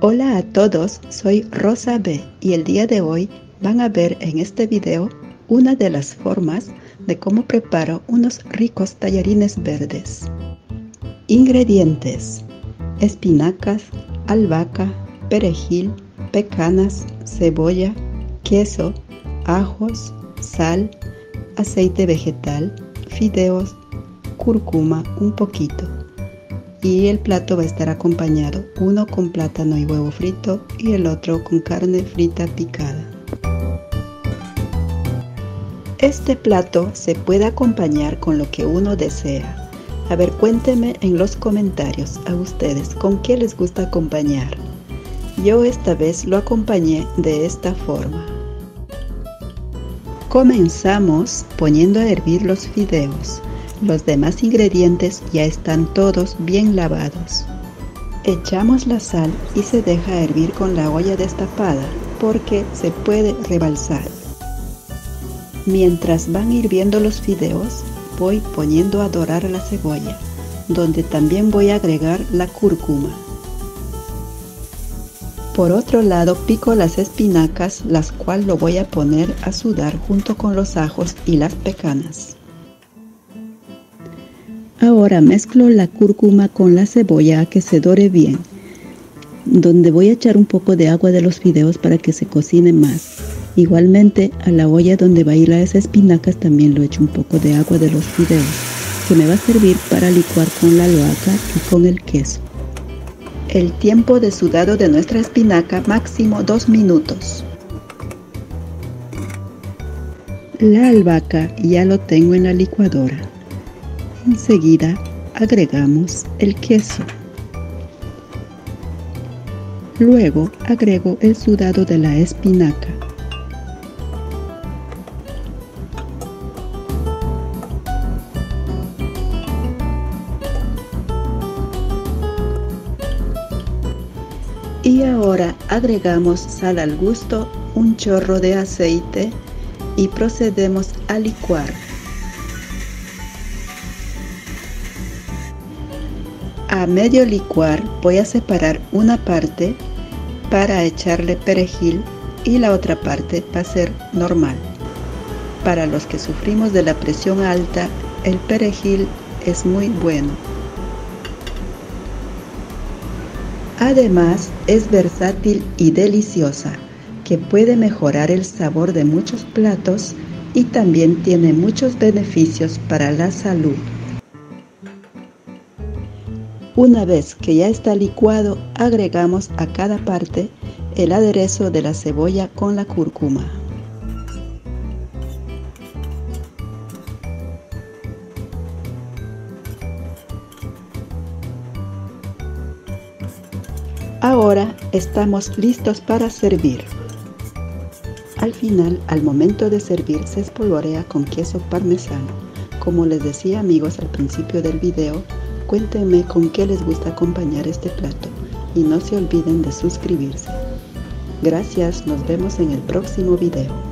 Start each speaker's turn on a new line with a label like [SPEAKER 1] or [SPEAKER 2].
[SPEAKER 1] Hola a todos, soy Rosa B y el día de hoy van a ver en este video una de las formas de cómo preparo unos ricos tallarines verdes. Ingredientes: espinacas, albahaca, perejil, pecanas, cebolla, queso, ajos, sal, aceite vegetal, fideos, cúrcuma un poquito. Y el plato va a estar acompañado, uno con plátano y huevo frito y el otro con carne frita picada. Este plato se puede acompañar con lo que uno desea. A ver, cuéntenme en los comentarios a ustedes con qué les gusta acompañar. Yo esta vez lo acompañé de esta forma. Comenzamos poniendo a hervir los fideos. Los demás ingredientes ya están todos bien lavados. Echamos la sal y se deja hervir con la olla destapada porque se puede rebalsar. Mientras van hirviendo los fideos, voy poniendo a dorar la cebolla, donde también voy a agregar la cúrcuma. Por otro lado pico las espinacas, las cuales lo voy a poner a sudar junto con los ajos y las pecanas. Ahora mezclo la cúrcuma con la cebolla a que se dore bien, donde voy a echar un poco de agua de los fideos para que se cocine más. Igualmente a la olla donde va a ir las espinacas también lo echo un poco de agua de los fideos, que me va a servir para licuar con la albahaca y con el queso. El tiempo de sudado de nuestra espinaca máximo 2 minutos. La albahaca ya lo tengo en la licuadora. Enseguida agregamos el queso. Luego agrego el sudado de la espinaca. Y ahora agregamos sal al gusto, un chorro de aceite y procedemos a licuar. A medio licuar voy a separar una parte para echarle perejil y la otra parte va a ser normal. Para los que sufrimos de la presión alta, el perejil es muy bueno. Además, es versátil y deliciosa, que puede mejorar el sabor de muchos platos y también tiene muchos beneficios para la salud. Una vez que ya está licuado, agregamos a cada parte el aderezo de la cebolla con la cúrcuma. Ahora estamos listos para servir. Al final, al momento de servir, se espolvorea con queso parmesano. Como les decía amigos al principio del video, Cuéntenme con qué les gusta acompañar este plato y no se olviden de suscribirse. Gracias, nos vemos en el próximo video.